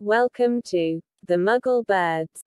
Welcome to the Muggle Birds.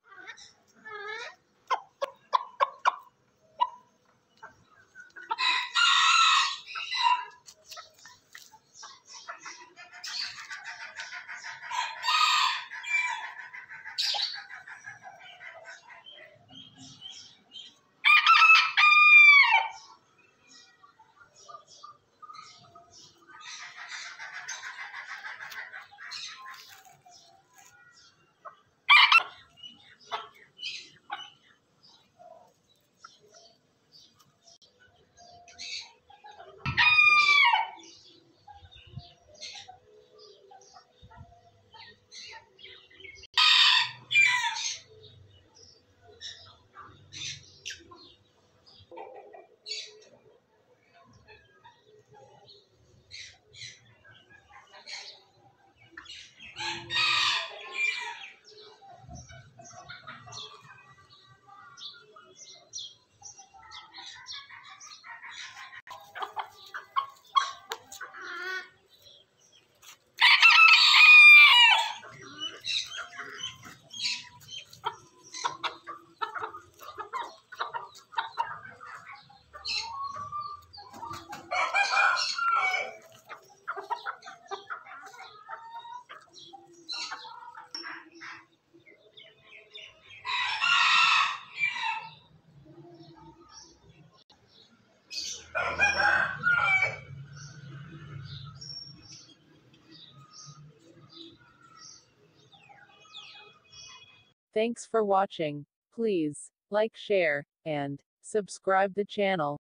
Thanks for watching. Please like, share, and subscribe the channel.